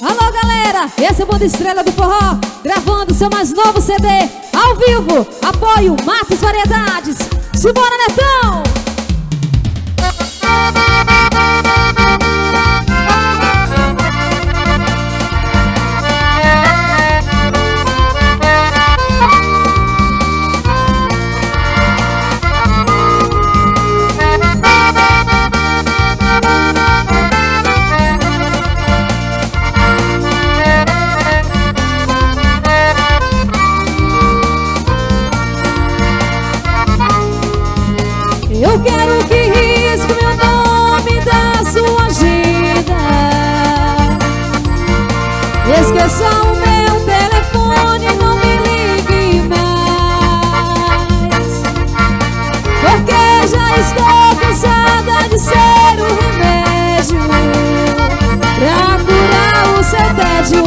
Alô, galera, esse é o Estrela do Forró, gravando seu mais novo CD, ao vivo, apoio Matos Variedades. Simbora, Netão! Esqueça o meu telefone, não me ligue mais. Porque já estou cansada de ser o remédio Pra curar o seu tédio.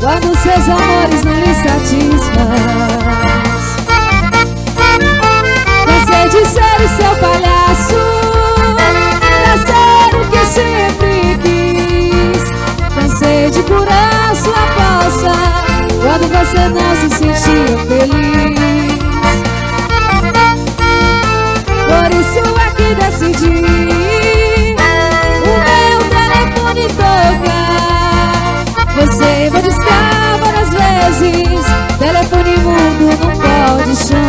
Quando seus amores não lhe satisfaz você não se sentia feliz. Por isso é que decidi O meu telefone tocar. Você vai discar várias vezes. Telefone mudo não pode chamar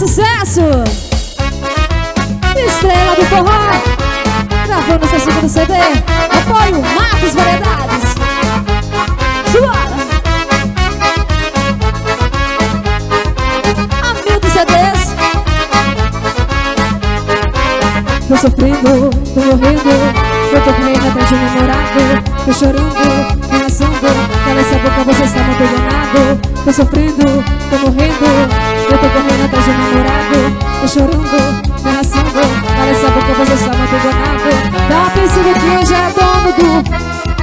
sucesso! Estrela do forró! Gravando seu segundo CD Apoio Matos Variedades Simbora! Hamilton CDs Tô sofrendo, tô morrendo. Eu tô correndo atrás de namorado. Tô chorando, Cala essa boca, você está muito enganado Tô sofrendo, tô morrendo. Eu tô correndo atrás de um namorado. Tô chorando, pensando Cala essa boca, você está muito enganado Tá pensando que eu já é dono do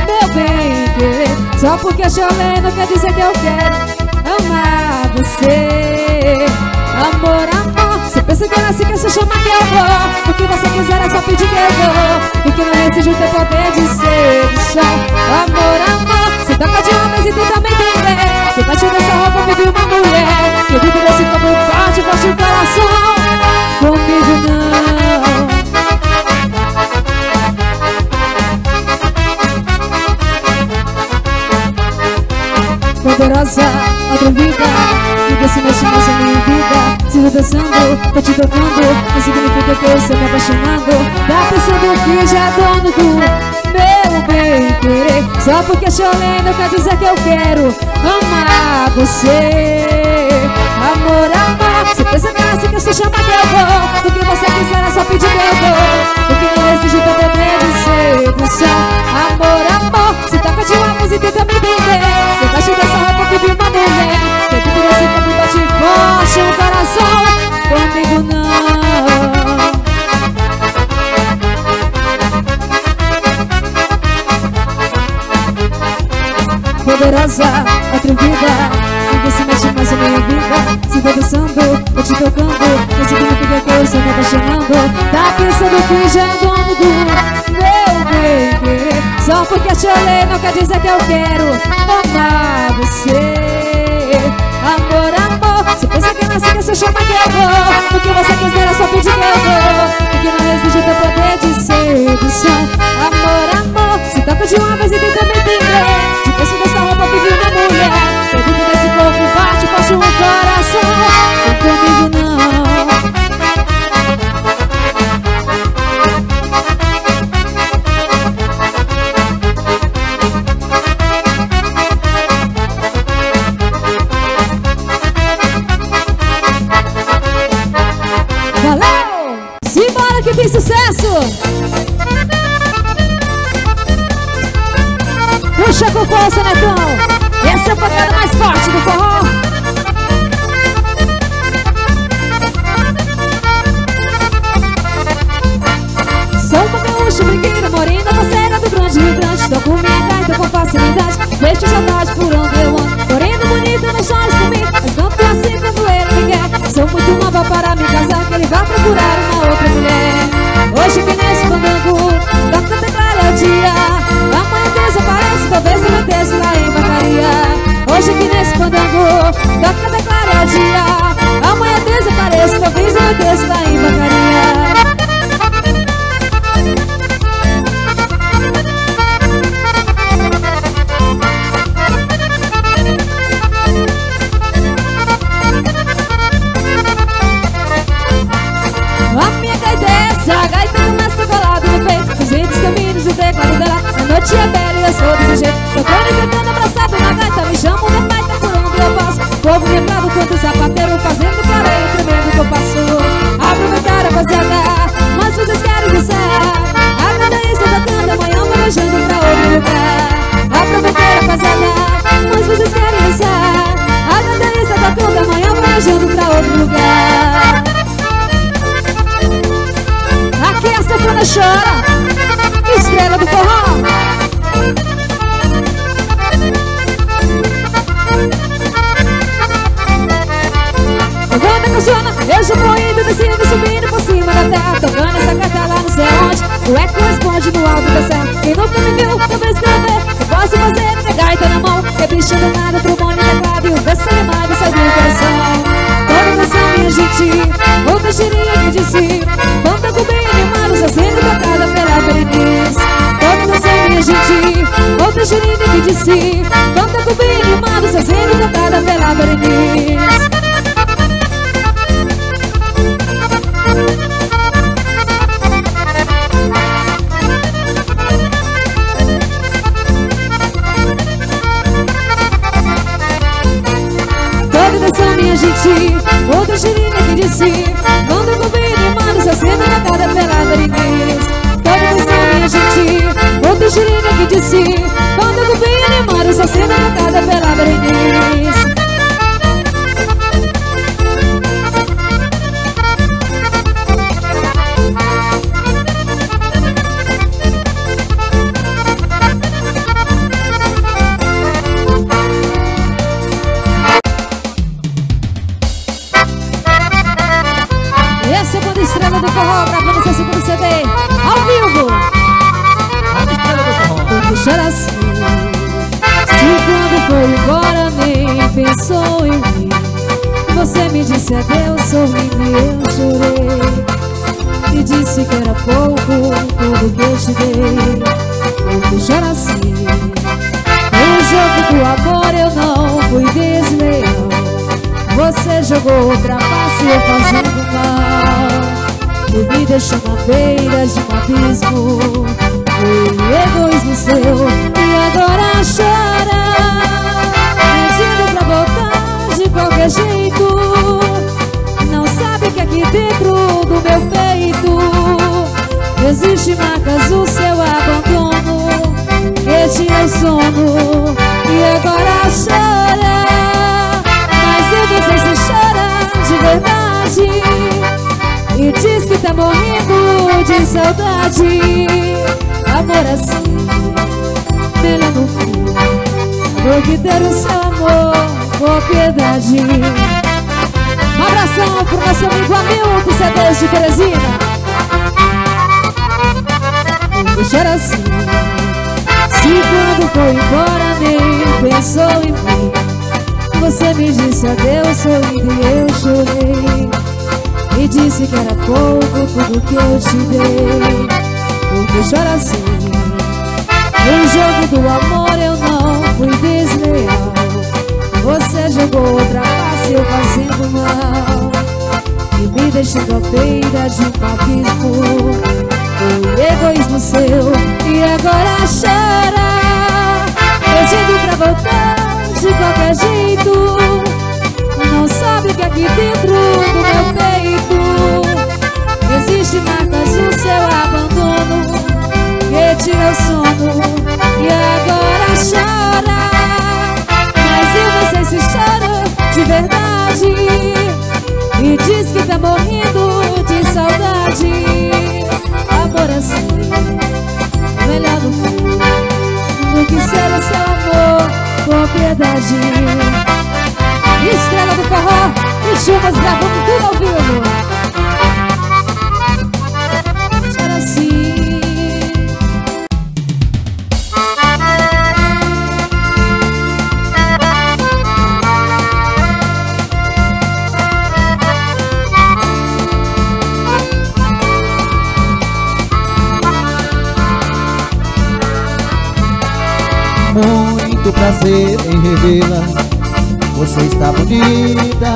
Meu bem. Só porque chorei não quer dizer que eu quero Amar você. Amor, amor. Você pensa que eu nasci que se chama que eu vou. O que você quiser é só pedir que eu vou. E que não exige o teu poder de sedução Amor, amor. Você toca de homens e tenta me entender. Debaixo dessa roupa vive uma mulher. Que vive desse corpo forte, forte o coração. Comigo não. Poderosa, atrevida Fica se mexendo nessa minha vida você dançando, tô te tocando Não significa que eu estou me apaixonando. Tá pensando que já é dono do meu bem querer. Só porque chorei não quer dizer que eu quero amar você. Amor, amor, você pensa que é que você chama que eu vou. O que você quiser é só pedir que eu dou O que não exige teu poder de sedução Amor, amor, você toca de lápis e tenta me entender Debaixo dessa roupa que vi uma mulher Dentro desse corpo bate forte um coração. Comigo não. Poderosa, atrevida Se mexe mais na minha vida Se dançando, vou te tocando Não significa que eu estou me apaixonando. Tá pensando que já é dono do meu querer Só porque te olhei não quer dizer que eu quero amar você. Amor, amor Se pensa você chama que eu vou O que você quiser é só pedir que eu vou Porque não exige o teu poder de sedução Amor, amor. Se toca de uma vez e tenta me entender De preço dessa roupa que viu minha mulher corpo bate, forte o coração. Vem comigo não fandango é o dia. Amanhã desaparece, talvez eu desça lá Aberdeen saudade. Amor assim, melhor no fim. Do que ter o seu amor com piedade. Um abração pro nosso amigo Hamilton, CDs de Teresina. Chora assim Se quando foi embora nem pensou em mim. Você me disse adeus sorrindo e eu chorei E disse que era pouco tudo que eu te dei. Porque chora assim. No jogo do amor eu não fui desleal. Você jogou outra face eu fazendo mal. E me deixando à beira de um abismo o egoísmo seu. E agora chora. Pedindo pra voltar de qualquer jeito. Não sabe que aqui dentro seu abandono Que tira o sono E agora chora. Mas eu não sei se chora de verdade E diz que tá morrendo de saudade. Amor assim Melhor do mundo Do que ser o seu amor com piedade? Estrela do forró E chuvas gravando tudo ao vivo muito prazer em revê-la. Você está bonita.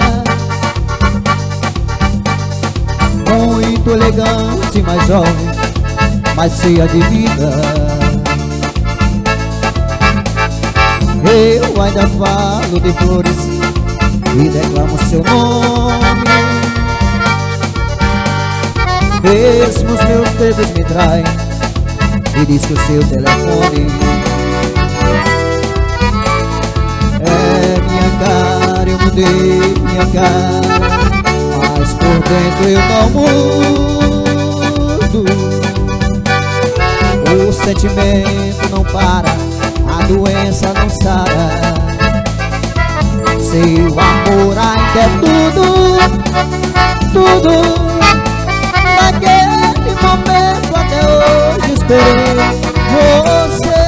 Muito elegante, mais jovem Mais cheia de vida. Eu ainda falo de flores E declamo seu nome. Mesmo os meus dedos me traem E diz que o seu telefone eu mudei minha cara Mas por dentro eu não mudo. O sentimento não para, a doença não sara. Seu amor ainda é tudo, tudo. Naquele momento até hoje esperei você.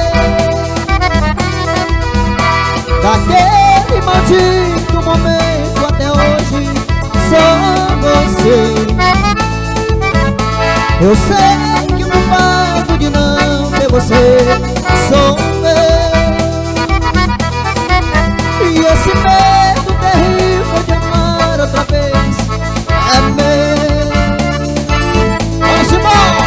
Daquele maldito você. Eu sei que o meu de não ter você Sou meu. E esse medo terrível de amar outra vez É meu. Vamos embora!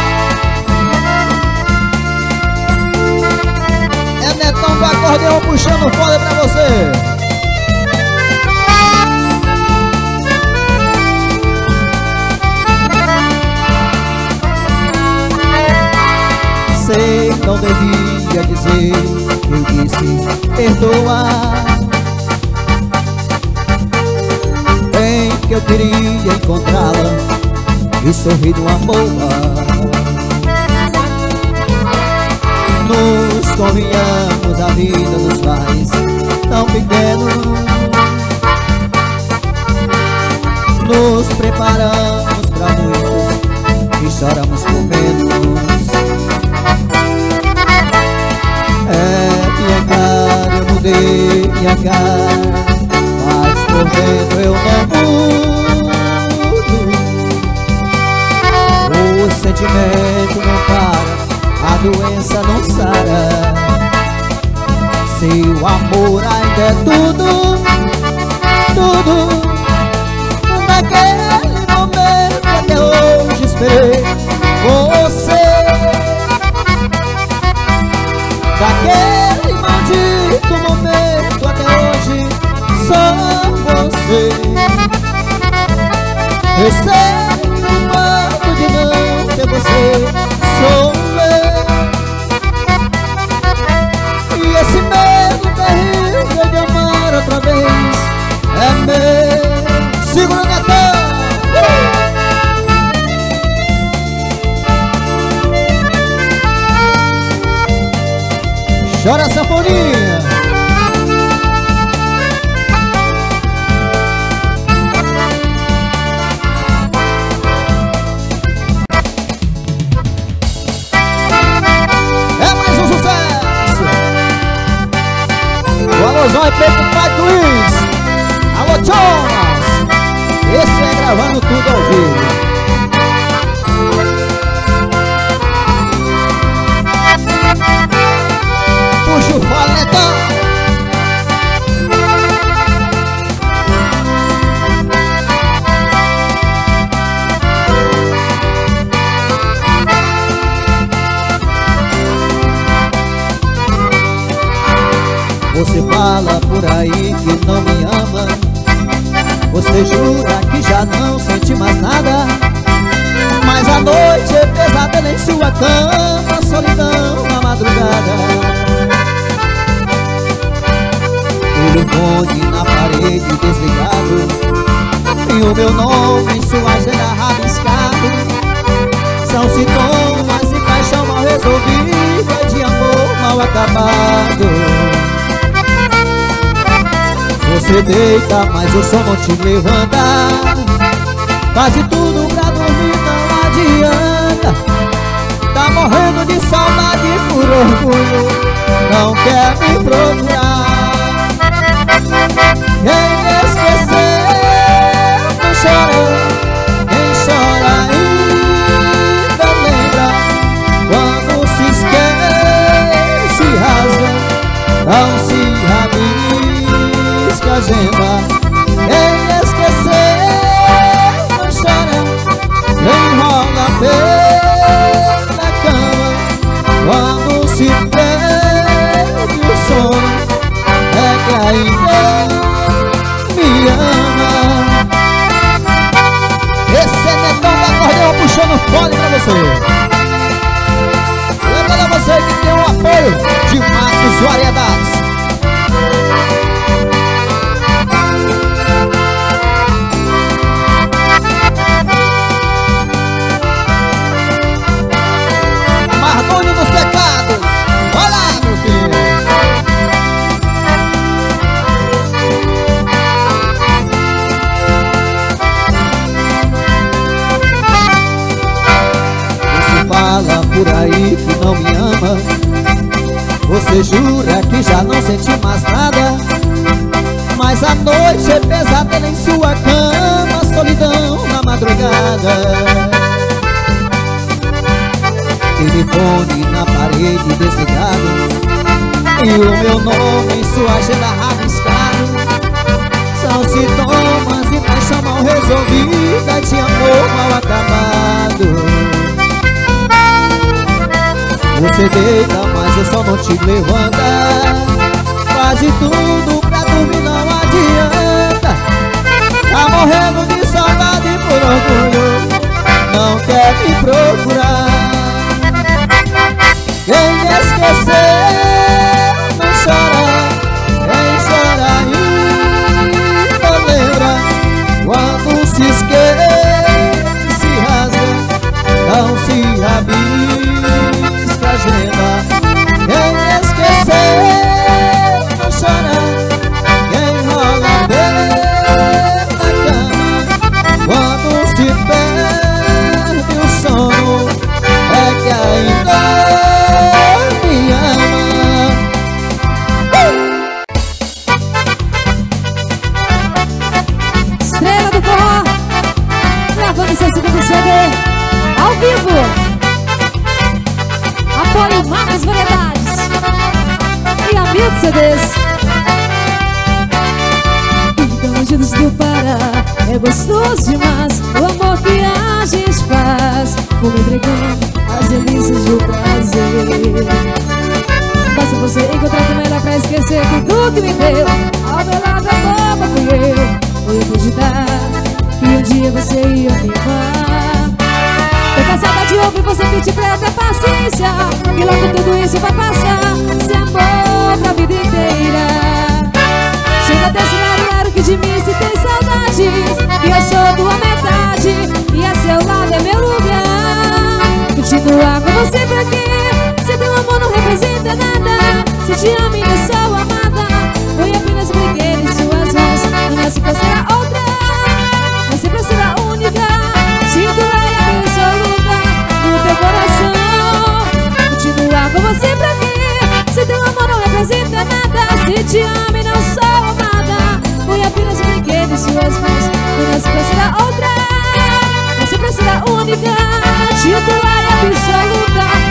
É Netão do acordeão puxando foda pra você sei, não devia dizer Eu disse, perdoa. Bem que eu queria encontrá-la E sorrir de boa Nos convenhamos a vida dos pais Tão pequeno. Nos preparamos pra muitos E choramos por menos embriagar Mas correndo eu não mudo O sentimento não para, a doença não sara Seu amor ainda é tudo, tudo Naquele é momento até hoje esperei você. Daquele Eu sei o quanto de não ter você Sou eu. E esse medo terrível de amar outra vez É meu. Segura Netão Chora sanfoninha Alôzão é feito pro Pai Luiz Alô Thomas. Esse é gravando tudo ao vivo. Puxa o faletão fala por aí que não me ama. Você jura que já não sente mais nada. Mas a noite é pesadelo em sua cama Solidão na madrugada. Telefone na parede desligado. E o meu nome em sua agenda rabiscado. São sintomas de paixão mal resolvida De amor mal acabado você deita, mas o som não te levanta. Quase tudo pra dormir não adianta. Tá morrendo de saudade por orgulho Não quer me procurar. Quem esqueceu não chora Quem chora ainda lembra Quando se esquece, se rasga agenda Quem esquecer. Não chora Nem rola pela cama Quando se perde o sono É que ainda me ama. Esse é Netão da Acordeão puxando fole pra você. Lembrando a você que tem o apoio de Marcos Variedades Você jura que já não sente mais nada. Mas a noite é pesada em sua cama Solidão na madrugada. Telefone na parede desligado. E o meu nome em sua agenda rabiscado. São sintomas de paixão mal resolvida De amor mal acabado você deita, mas eu só não te levanta Quase tudo pra dormir não adianta. Tá morrendo de saudade por orgulho. Não quer me procurar. Quem esquecer não chora Quem chora ainda lembra Quando se esquece, se rasga Não se rabisca É gostoso demais. O amor que a gente faz Vou me entregando delícias do prazer. Basta você encontrar com ela pra esquecer tudo que me deu Ao meu lado a boba fui eu Vou acreditar que um dia você ia me amar Tô cansada de ouvir você pedir pra ter paciência. E logo tudo isso vai passar Continuar com você pra quê? Se teu amor não representa nada Se te amo e não sou amada Foi apenas brinquedo em suas mãos Não é se será outra Mas sempre será única Titular e absoluta No teu coração Continuar com você pra quê? Se teu amor não representa nada Se te amo e não sou amada Foi apenas brinquedo em suas mãos Não é se será outra Mas sempre será única Titular e absoluta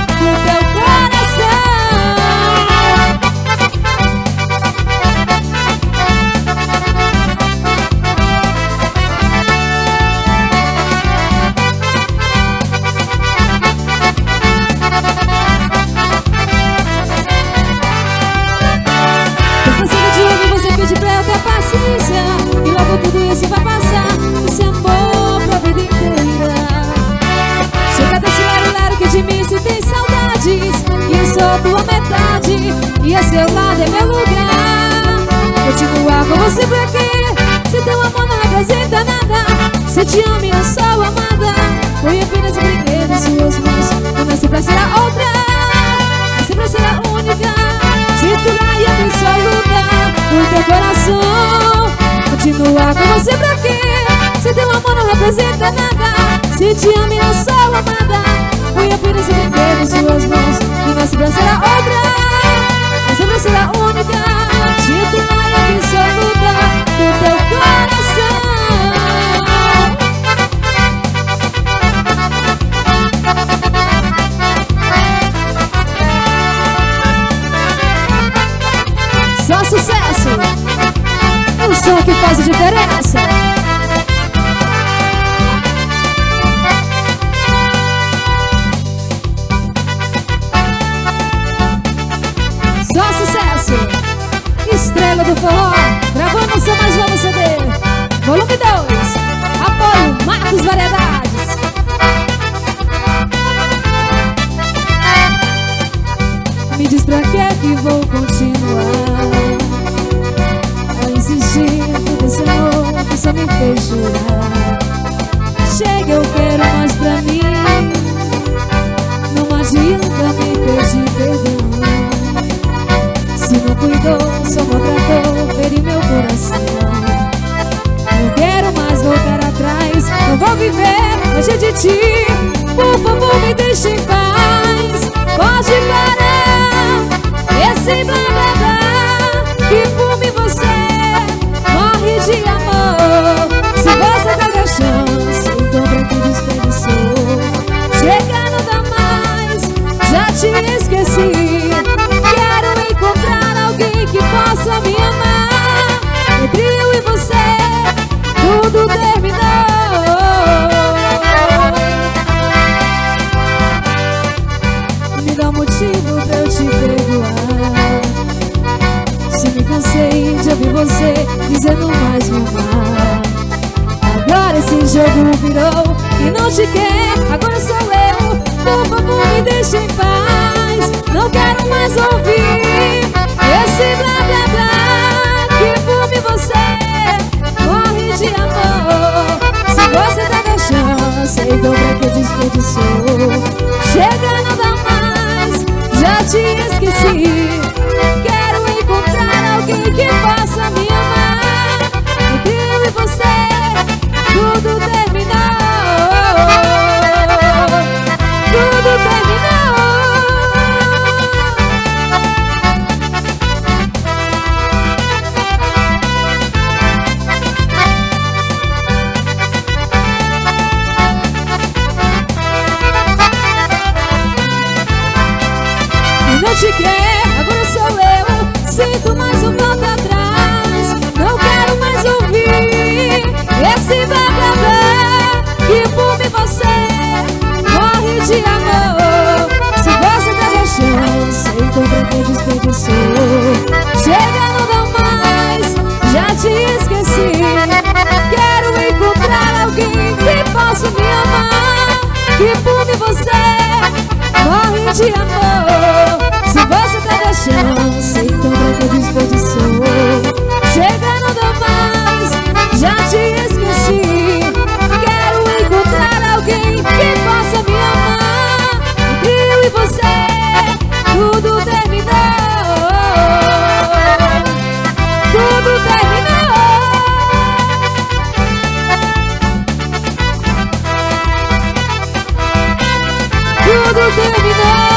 tua metade E a seu lado é meu lugar Continuar com você pra quê? Se teu amor não representa nada Se te amo eu sou amada Foi apenas um brinquedo em suas mãos Não nasci pra ser a outra Nasci pra ser a única Titular e absoluta no teu coração Continuar com você pra quê? Se teu amor não representa nada Se te amo e não sou amada Fui apenas brinquedo em suas mãos E vai se ser a outra Vai sempre ser a única Titular me deixe em paz. Não quero mais ouvir esse blá blá blá. Que mim você morre de amor. Se você tá deixando, então pra que desperdiçou posso me amar Que por você morre de amor. Se você tá deixando, sei toda a tua então disposição. Chega, não dá mais, já te de vida.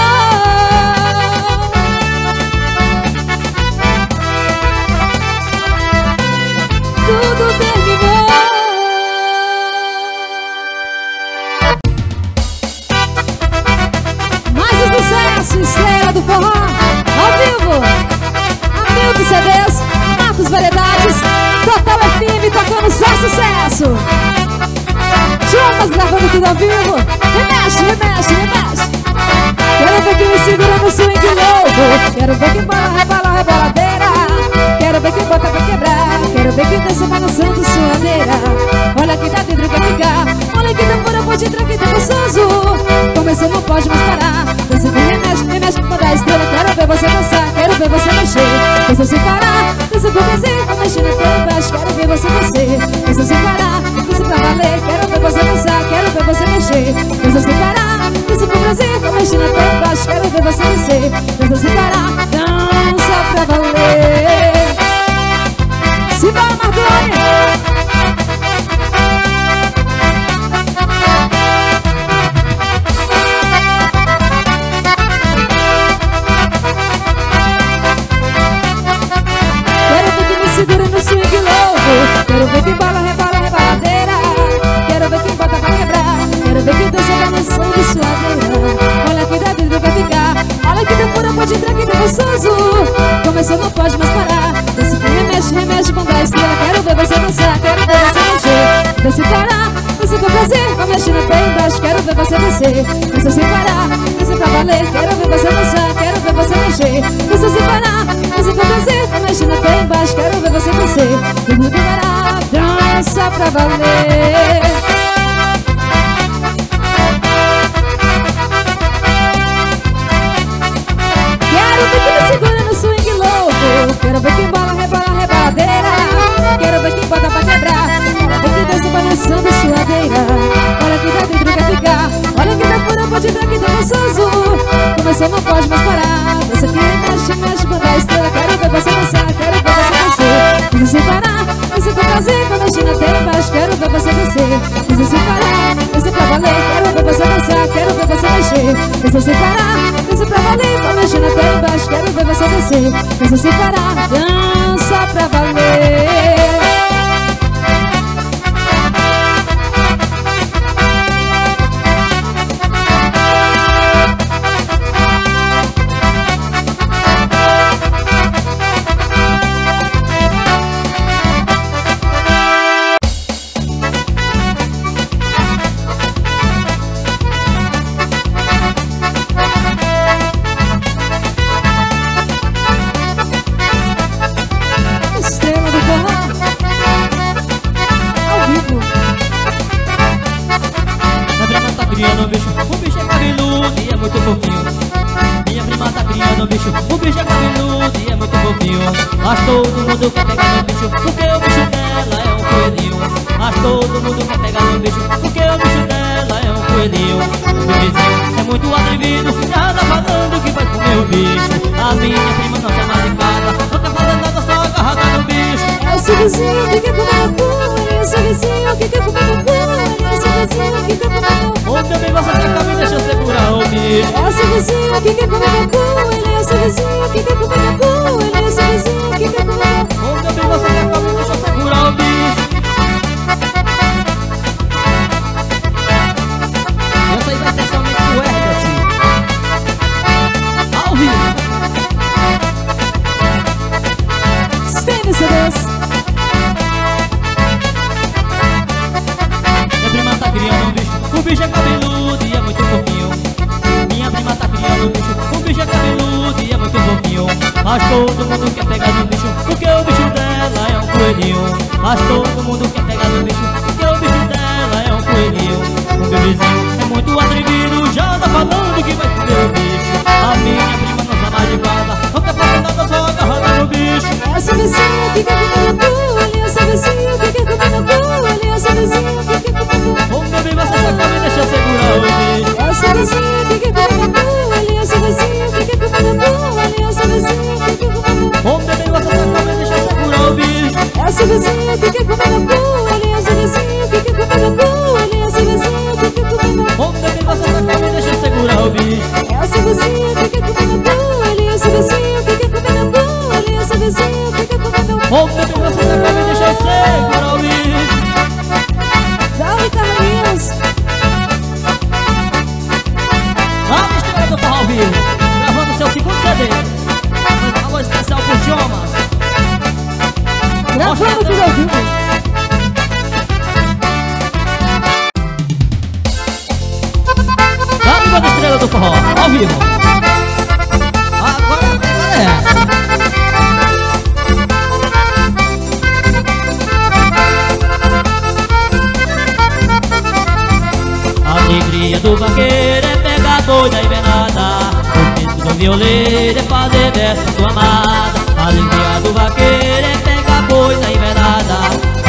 preciso separar. Na invernada O peso do violeiro é fazer verso sua amada. A alegria do vaqueiro é pegar boi na invernada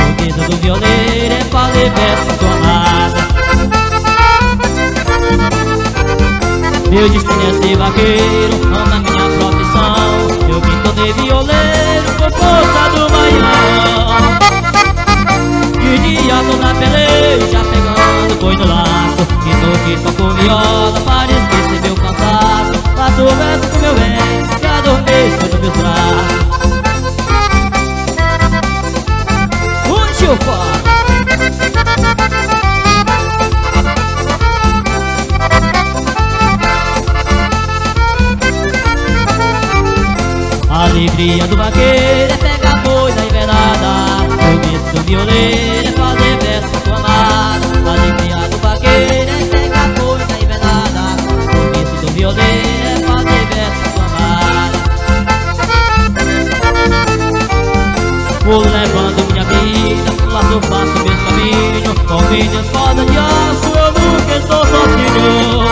O peso do violeiro é fazer verso sua amada. Meu destino é ser vaqueiro, amo minha profissão. Eu que tornei violeiro por força do baião De dia tô na peleja, pegando boi no laço. E noite toco viola meu cansaço Faço o verso com meu bem, que adormeço no meu braços Ui, chufa! A alegria do vaqueiro é pegar boi na invernada. O bicho do violeiro é fazer verso com amada. A alegria do vaqueiro é pegar boi na invernada. O bicho do violeiro Vou levando minha vida, laço eu faço meus caminhos Com minhas cordas de aço eu nunca estou sozinho.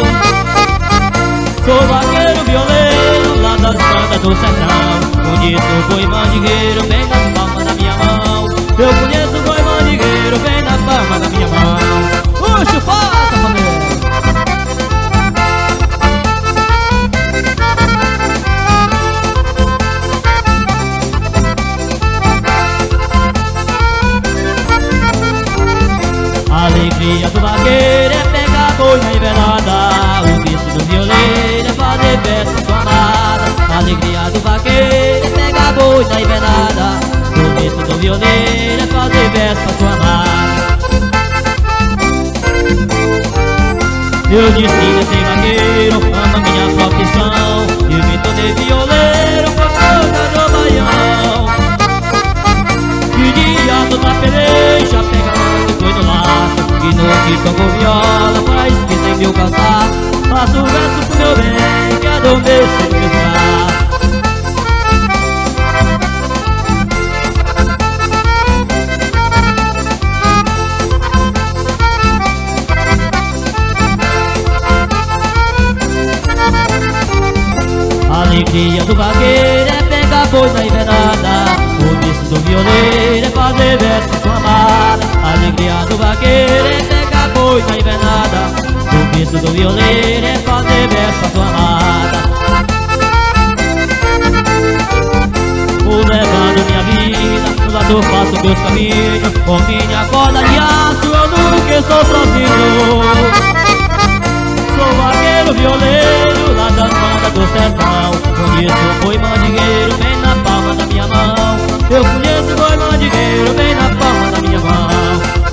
Sou vaqueiro violeiro lá das bandas do sertão. Conheço o boi mandigueiro bem nas palmas da minha mão. Eu conheço o boi mandigueiro bem nas palmas da minha mão. Puxa, faça, família! O do é fazer verso com sua amada Meu destino é ser vaqueiro, amo a minha profissão. Eu me tornei violeiro por conta do baião. De dia tô na peleja pegando boi no laço. E noite toco viola pra esquecer meu cansaço Faço verso pro meu bem que adormeço em na invernada O vício do violeiro é fazer verso sua amada A alegria do vaqueiro é pegar boi na invernada O vício do violeiro é fazer verso sua amada Vou levando minha vida, no lado faço meus caminhos Com minha corda de aço eu nunca estou sozinho Sou vaqueiro violeiro lá das bandas do sertão Conheço o boi mandigueiro bem na minha mão. Eu conheço o boi mandigueiro bem na palma da minha mão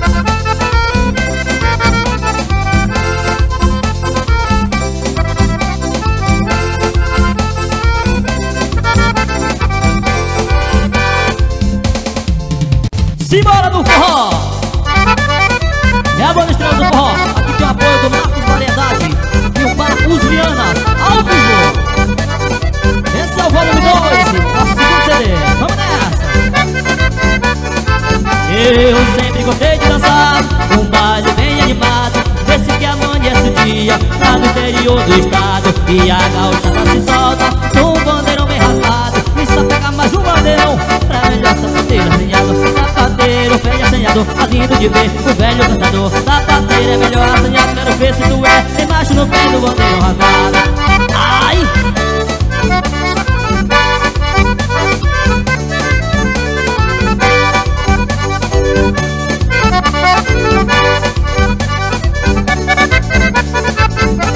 Eu sempre gostei de dançar, um baile bem animado. Esse que amanhece o dia, lá no interior do estado. E a gaúcha se solta, com um bandeirão bem raspado. E só pega mais um bandeirão, pra melhor sapateiro água. Sapateiro, água. cansado, tá lindo de ver o velho cantador Sapateiro é melhor assanhado, quero ver se tu é Tem macho no pé do bandeiro rasgado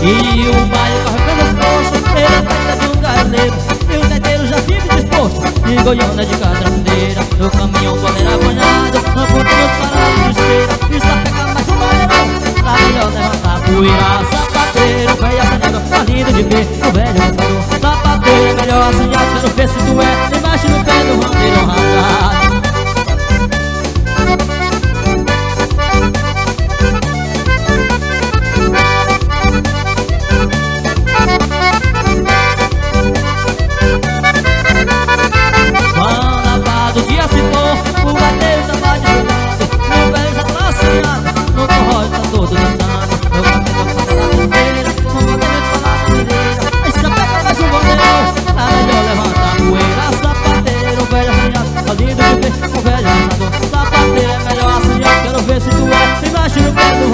E o baile carregando é de um garleiro E o deteiro já vive disposto, de goiana de catrapeira No caminhão poderá apanhado, não podemos parar de esteira E só pega mais um bandeirão, pra melhor levantar. A poeira Sapateiro, velho assanhado, tá lindo de ver o velho dançador Sapateiro, melhor assanhado, quero ver se tu é. Embaixo no pé do bandeirão rasgado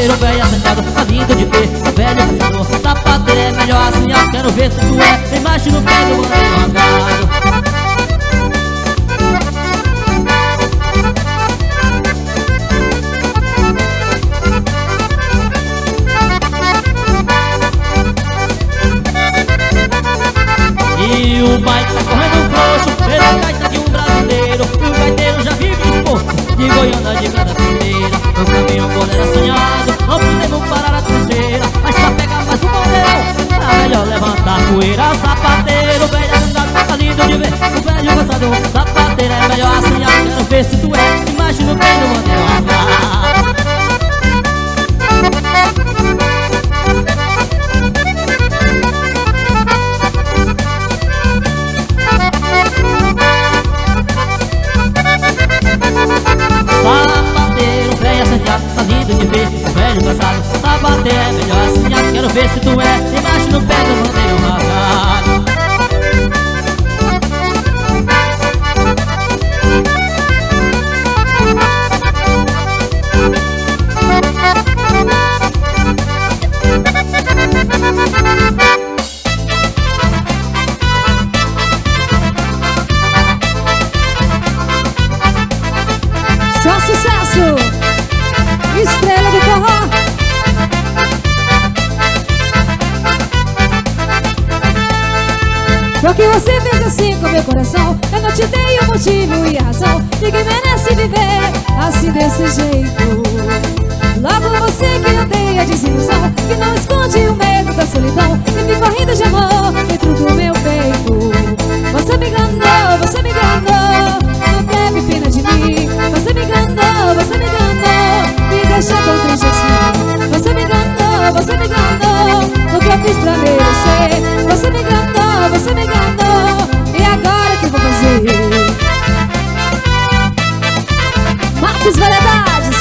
Sapateiro, velho assanhado Tá vindo de ver, velho caçador Sapateiro é melhor assanhar Quero ver se tu é. Tem macho no pé do bandeirão rasgado E o baile tá correndo frouxo Pela gaita De Goiânia de cada primeira O caminhão goleiro assanhado Não podemos parar a terceira Mas só pega mais um bandeirão É melhor levantar poeira Sapateiro, velho andado Tá lindo de ver. O velho gostador Sapateiro é melhor assanhado Quero ver se tu é Imagina o que no bandeirão tá de ver O velho cansado, sapateiro é melhor assanhado Quero ver se tu é, embaixo no pé do bandeiro rasgado Porque você fez assim com meu coração. Eu não te dei o motivo e a razão Ninguém merece viver assim desse jeito. Logo você que odeia a desilusão Que não esconde o medo da solidão E me correndo de amor dentro do meu peito. Você me enganou, você me enganou Não teve pena de mim. Você me enganou, você me enganou Me deixou tão triste assim Você me enganou, você me enganou. O que eu fiz pra merecer? Você me enganou, você me enganou. E agora o que eu vou fazer? Marcos Variedades.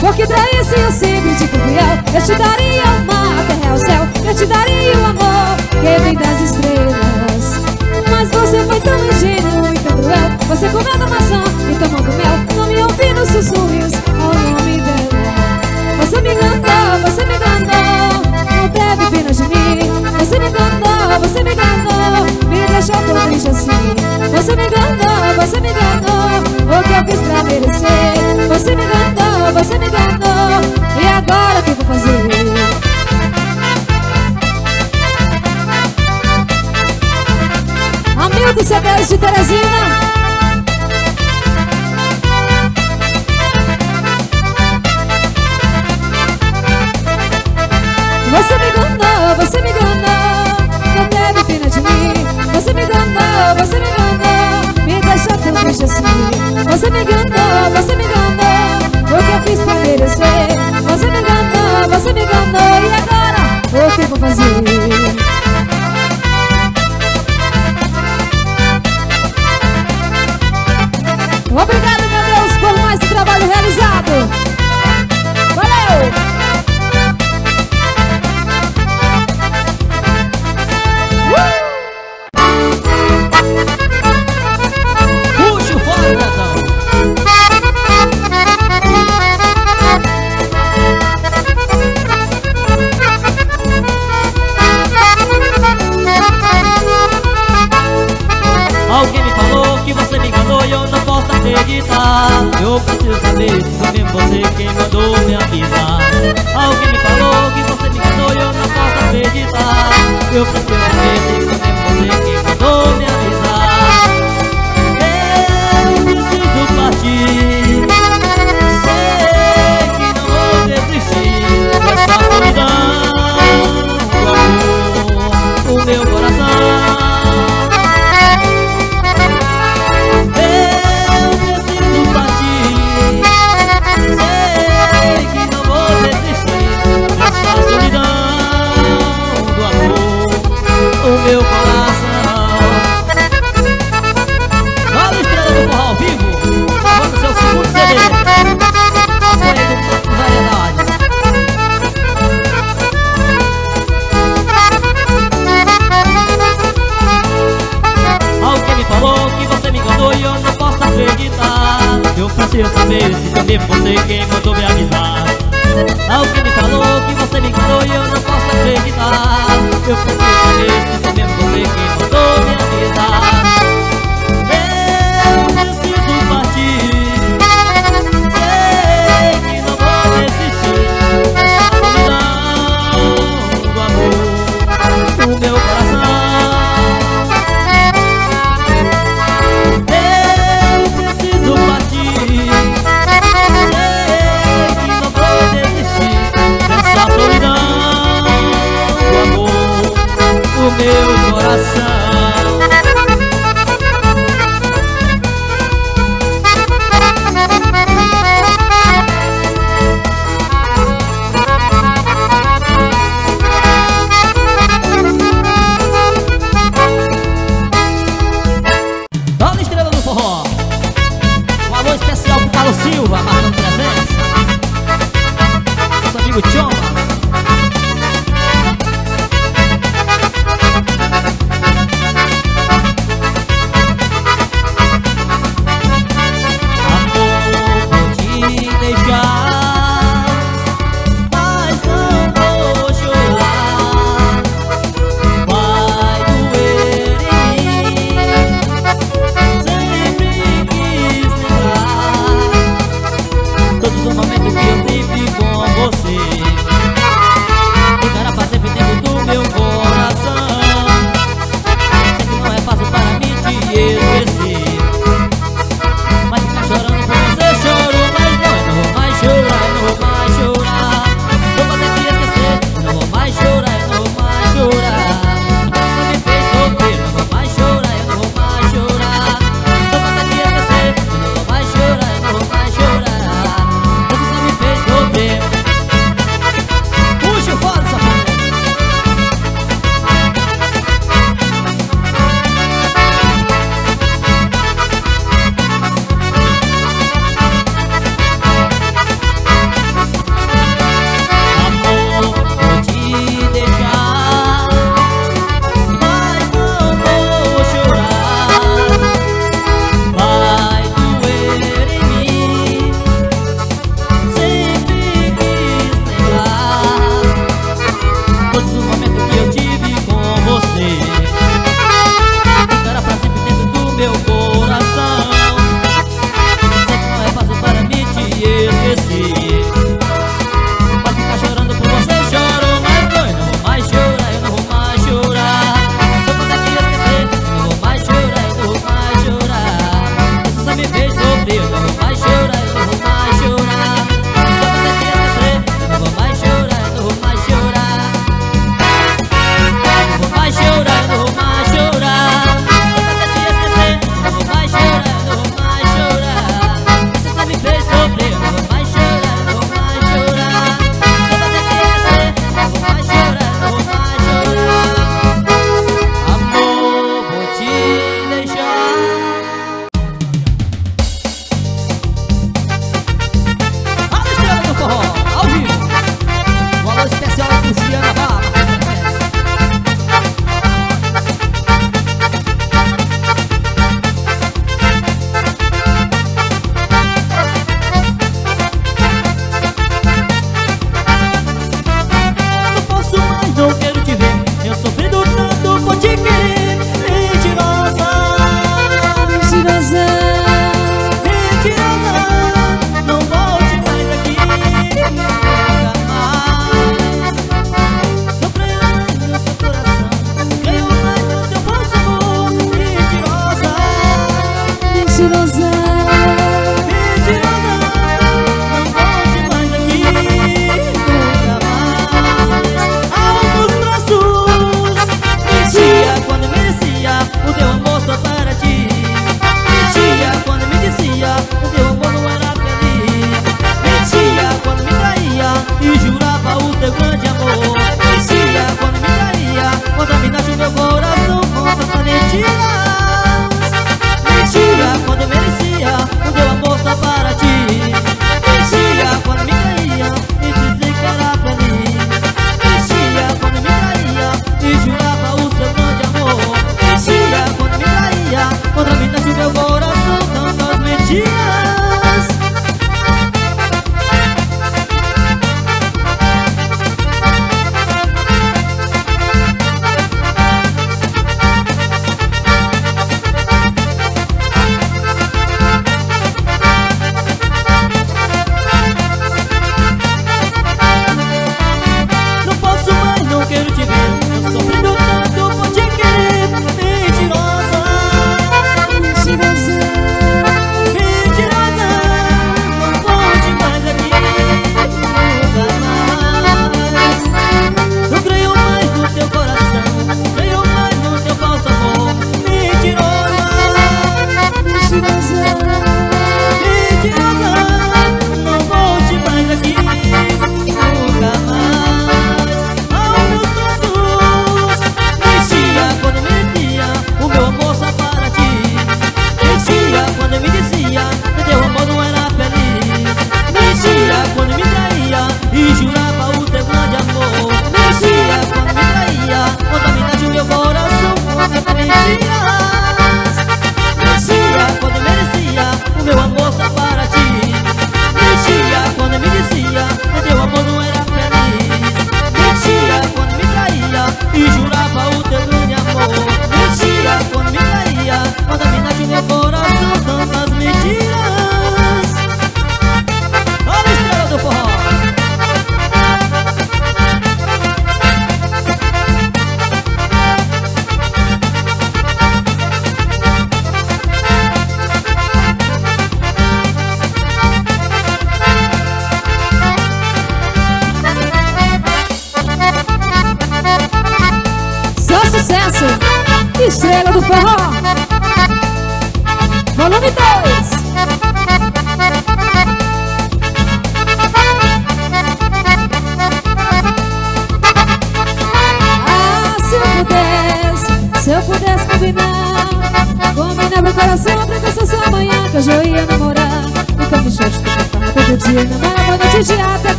Porque pra esse eu sempre te fiel Eu te daria o mar, a terra ao céu. Eu te daria o amor. Que vem das estrelas Mas você foi tão ingênuo e tão cruel. Você comendo maçã e tomando mel. Não me ouvindo sussurros ao nome dela Você me enganou, você me enganou. Não teve pena de mim Você me enganou, você me enganou. Me deixou tão triste assim. Você me enganou, você me enganou. O que eu fiz pra merecer? Você me enganou, você me enganou. E agora o que eu vou fazer? Hamilton Cebeus de Teresina. Você me enganou, você me enganou Não teve pena de mim. Você me enganou, você me enganou Me deixou tão deixa assim. Você me enganou, você me enganou O que eu fiz pra merecer. Você me enganou, você me enganou E agora, o que eu vou fazer? Obrigado,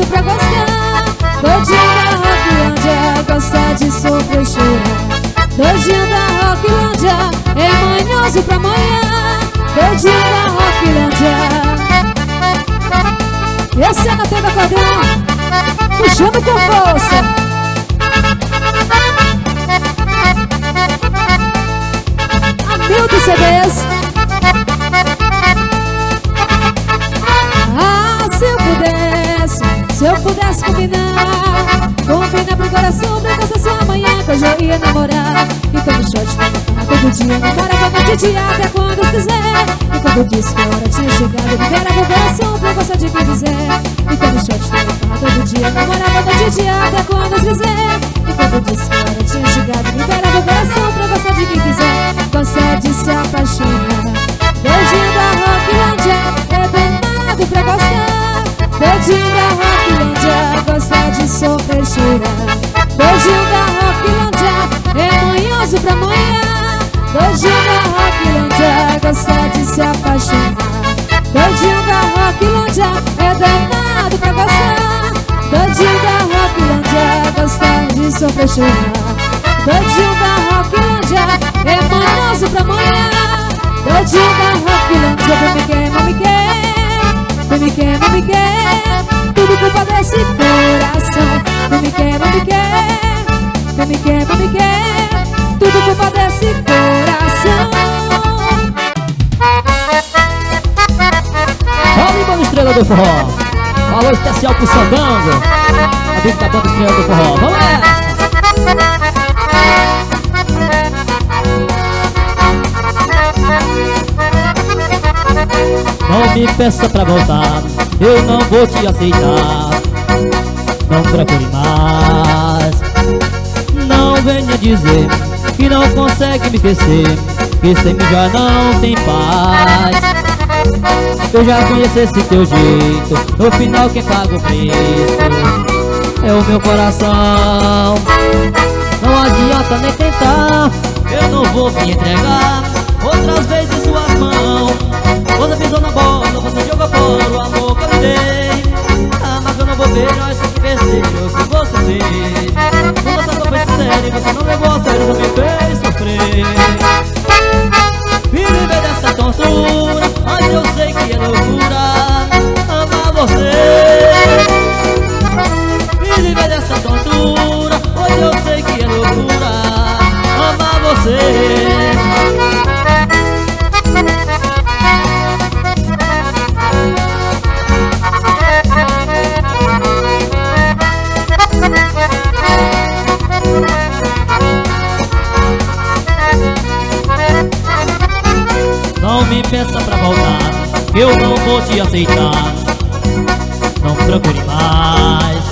danado pra gostar. Doidinho da Rocklândia gosta de sofrer e chorar da Rocklândia é manhoso pra manhã Doidinho da Rocklândia Esse é na tenda quadrão Puxando com força. Milton CDs se combinar Combinar pro coração pra essa sua manhã Que eu ia namorar. Então me short pra todo dia Namora pra noite dia até quando quiser. E quando disse que a hora tinha chegado Libera meu coração pra gostar de quem quiser Então me short pra todo dia Namora pra noite dia até quando quiser. E quando disse que a hora tinha chegado Libera meu coração pra gostar de quem quiser Gosta de se apaixonar Beijinho da Rocklândia É danado pra gostar Beijinho da Rocklândia Gosta de sofrer chorar Beijinho da Rocklândia É? Manhoso pra manhã Beijinho da Rocklândia Gosta de se apaixonar. Beijinho da Rocklândia É? Danado pra gostar. Beijinho da Rocklândia Gosta de sofrer chorar Beijinho da Rocklândia é? Manhoso pra manhã Doidinho da Rocklândia Vem me quer, me Vem me quer, me quer. Tudo culpa desse coração. Vem me quer, me quer. Vem me quer, me quer. Tudo culpa desse coração. Olha banda estrela do forró. Falou especial pro Sandango A vida da banda estrela do forró. Vamos nessa Não me peça pra voltar Eu não vou te aceitar. Não procure mais. Não venha dizer Que não consegue me esquecer Que sem mim já não tem paz. Eu já conheço esse teu jeito No final quem paga o preço É o meu coração. Não adianta nem tentar Eu não vou me entregar. Outras vezes suas mãos Você pisou na bola, você jogou fora o amor que eu lhe dei. Ah, mas eu não vou ver, olha só que besteira que você fez. Quando você não foi sincero e você não levou a sério, já me fez sofrer. Me viver dessa tortura, mas eu sei que é loucura Amar você. Viver dessa tortura, hoje eu sei que é loucura Amar você Não me peça pra voltar. Eu não vou te aceitar. Não procure mais.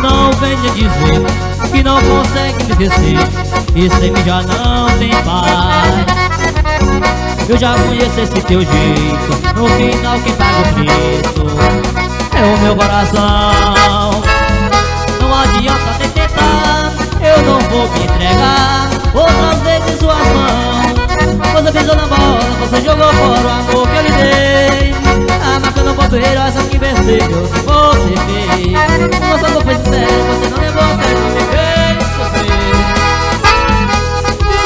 Não venha dizer Que não consegue me esquecer E sem mim já não tem paz. Eu já conheço esse teu jeito. No final quem paga o preço. É o meu coração. Não adianta nem tentar. Eu não vou me entregar pisou na bola, você jogou fora o amor que eu lhe dei. Mas eu não posso rir, só que besteira que você fez. Você não foi sincero, você não levou a sério, me fez sofrer.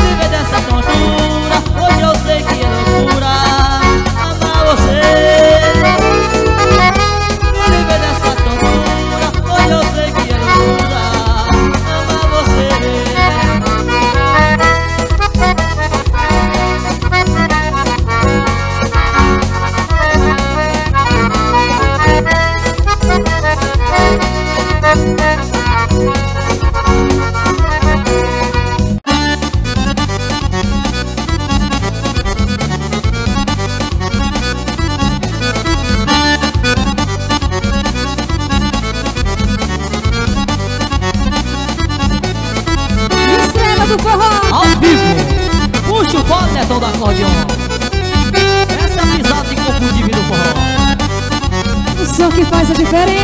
Viver dessa tortura, hoje eu sei que é loucura. Amar você Essa